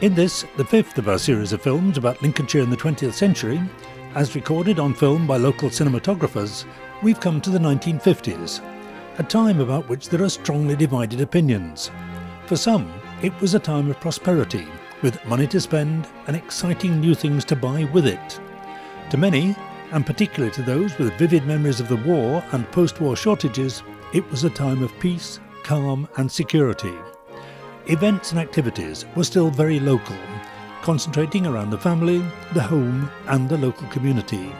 In this, the fifth of our series of films about Lincolnshire in the 20th century, as recorded on film by local cinematographers, we've come to the 1950s, a time about which there are strongly divided opinions. For some, it was a time of prosperity, with money to spend and exciting new things to buy with it. To many, and particularly to those with vivid memories of the war and post war shortages, it was a time of peace, calm, and security. Events and activities were still very local, concentrating around the family, the home, and the local community.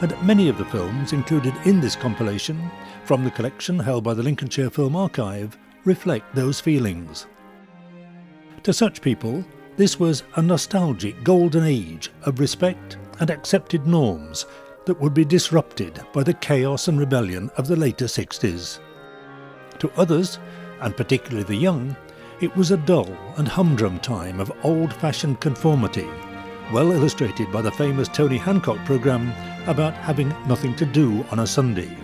And many of the films included in this compilation, from the collection held by the Lincolnshire Film Archive, reflect those feelings. To such people, this was a nostalgic golden age of respect and accepted norms that would be disrupted by the chaos and rebellion of the later 60s. To others, and particularly the young, it was a dull and humdrum time of old-fashioned conformity, well illustrated by the famous Tony Hancock programme about having nothing to do on a Sunday,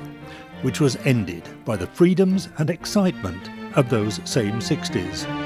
which was ended by the freedoms and excitement of those same 60s.